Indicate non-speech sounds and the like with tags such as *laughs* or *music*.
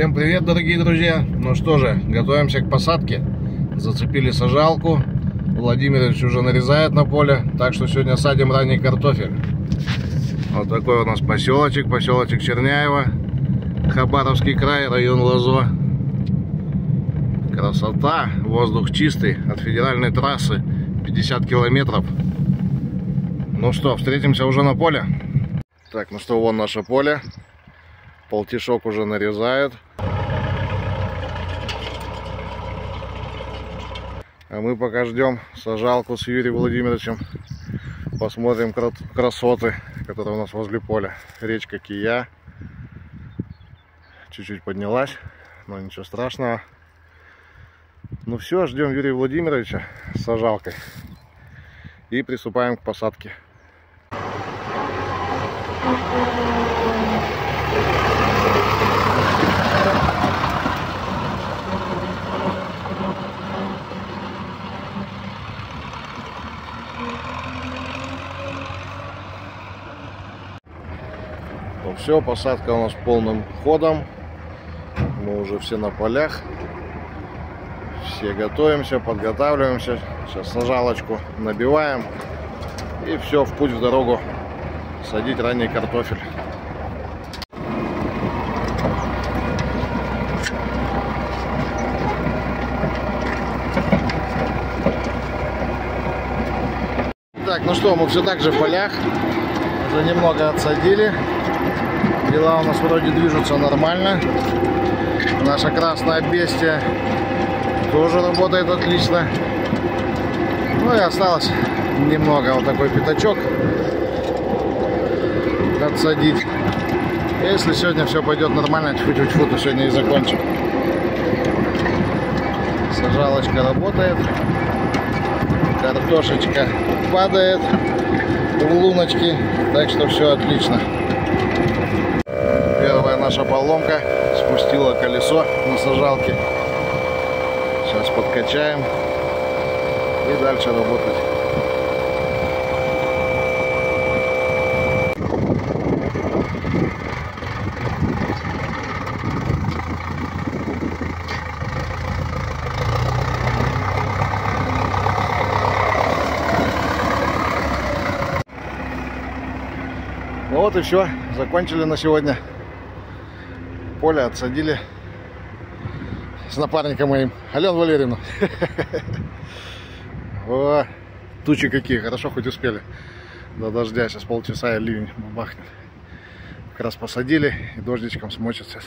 Всем привет, дорогие друзья! Ну что же, готовимся к посадке. Зацепили сажалку. Владимирович уже нарезает на поле, так что сегодня садим ранний картофель. Вот такой у нас поселочек, поселочек Черняева, Хабаровский край, район Лозо. Красота, воздух чистый, от федеральной трассы 50 километров. Ну что, встретимся уже на поле. Так, ну что, вон наше поле. Полтишок уже нарезают. А мы пока ждем сажалку с Юрием Владимировичем. Посмотрим красоты, которые у нас возле поля. Речка Кия. Чуть-чуть поднялась, но ничего страшного. Ну все, ждем Юрия Владимировича с сажалкой. И приступаем к посадке. Ну все, посадка у нас полным ходом. Мы уже все на полях. Все готовимся, подготавливаемся. Сейчас сажалочку набиваем. И все, в путь в дорогу садить ранний картофель. Так, ну что, мы все так же в полях. Уже немного отсадили. Дела у нас вроде движутся нормально. Наша красная бестия тоже работает отлично. Ну и осталось немного вот такой пятачок отсадить. Если сегодня все пойдет нормально, тьфу-тьфу-тьфу, то сегодня и закончим. Сажалочка работает. Картошечка падает в луночки. Так что все отлично. Первая наша поломка. Спустила колесо на сажалке. Сейчас подкачаем. И дальше работать. Вот и все, закончили на сегодня. Поле отсадили с напарником моим, Ален Валерьевну. *laughs* О, тучи какие, хорошо хоть успели до дождя, сейчас полчаса и ливень бахнет. Как раз посадили и дождичком смочит сейчас.